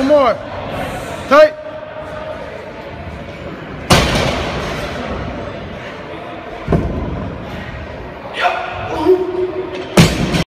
One more. Tight.